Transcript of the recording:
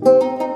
Música